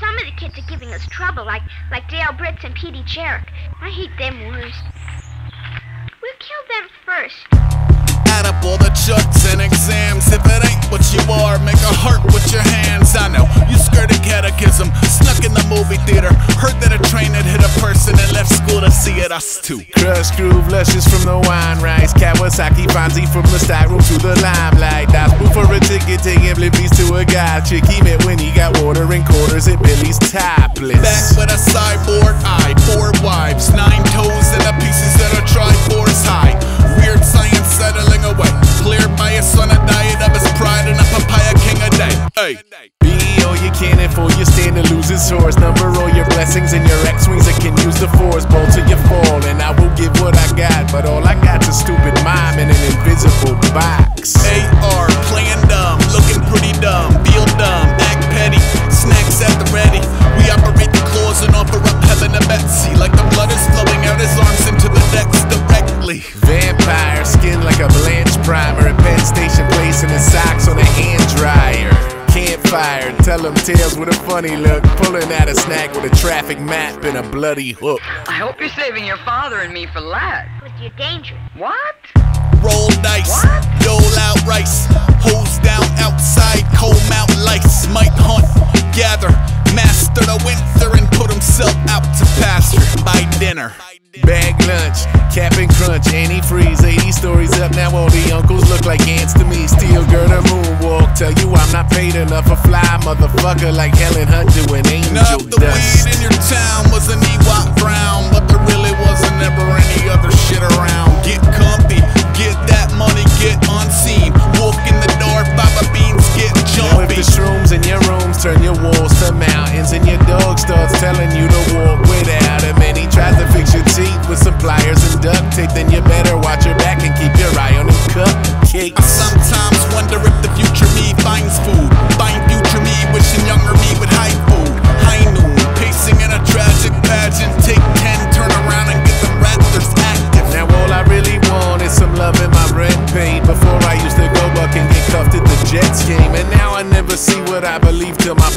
Some of the kids are giving us trouble, like like Dale Britz and Petey Jarrett. I hate them worst. We'll kill them first. Add up all the chucks and exams. If it ain't what you are, make a heart with your hands. I know you skirted catechism, snuck in the movie theater. Heard that a train had hit a person and left school to see it. Us too. Krush Groove, luscious from the wine rice. Kawasaki Fonzie from the styrofoam to the limelight. That's to a guy. Chick he met when he got water and quarters at Billy's Topless. Back with a cyborg eye, four wives, nine toes, and the pieces that are triforce high. Weird science settling away. Clear bias son, a diet of his pride and a papaya king a day. Hey. Be all you can and for you stand to lose his horse. Number all your blessings and your X wings that can use the force. Bolt to your fall, and I will give what I got. But all I got's a stupid mime in an invisible box. Them tales with a funny look. Pulling out a snack with a traffic map and a bloody hook. I hope you're saving your father and me for last. But you're dangerous. What? Roll dice, What? dole out rice, hose down outside, cold mountain lights. Might hunt, gather, master the winter, and put himself out to pasture by dinner. Bag lunch, Cap'n Crunch, antifreeze, 80 stories up. Now all the uncles look like ants to me. Steel girder moonwalk. Tell you I'm not paid enough a fly, motherfucker, like Helen Hunt doing angel Now the dust. weed in your town was an Ewok brown, but there really wasn't ever any other shit around. Get comfy, get that money, get unseen. Walk in the door, Baba Beans, get Now if jumpy. the shrooms in your rooms turn your walls to mountains and your dog starts telling you to walk without him and he tries to fix your teeth with some pliers and duct tape, then you better watch your back and keep your eye on I cupcakes.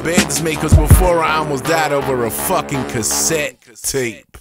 Made. Cause before I almost died over a fucking cassette tape.